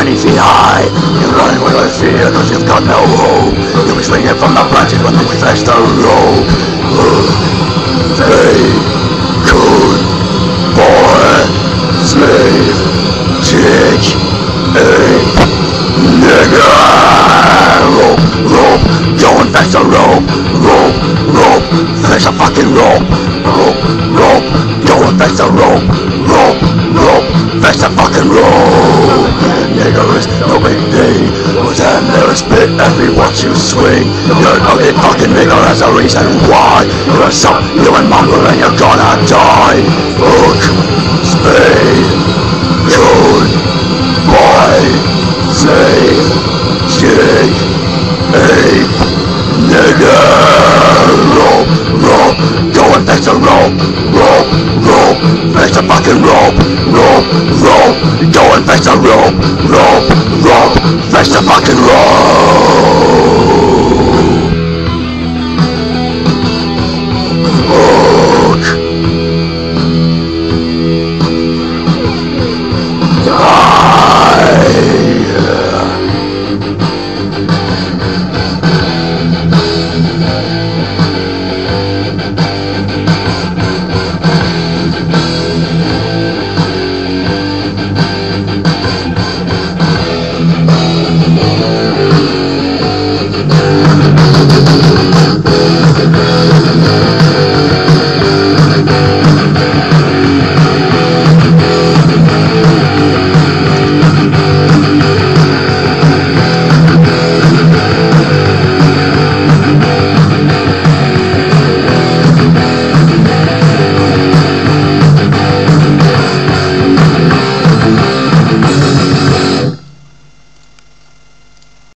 20 feet high. You're running with a fear cause you've got no hope. You'll be swinging from the branches when they fetch the rope. They could boy, slave, chick, ape, nigger. Rope, rope, going fetch the rope. Rope, rope, fetch the fucking rope. Rope, rope, the rope. Rope, rope, there and spit as we watch you swing. You're an ugly fucking nigger, that's the reason why. You're a you're a mongrel and you're gonna die. Hook, spade, code, boy, slave, chick, ape, nigger. Rope, rope, go and fetch the rope. Rope, Face the fucking rope, rope, rope. Go and face the rope, rope, rope. Face the fucking rope.